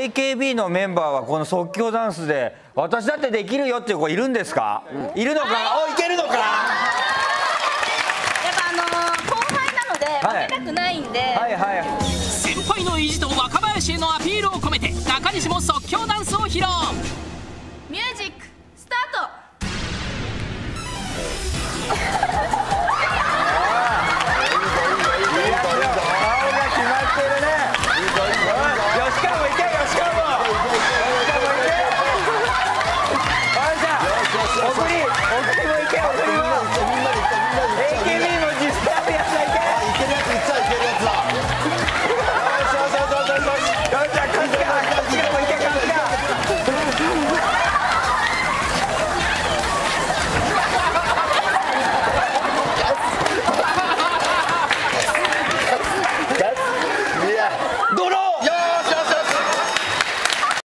AKB のメンバーはこの即興ダンスで私だってできるよっていう子いるんですか、いるのか、おいけるのか？やっぱあのー後輩なので負けたくないんで、はいはい。先輩の意地と若林へのアピールを込めて中西も即興ダンスを披露。ミュージック。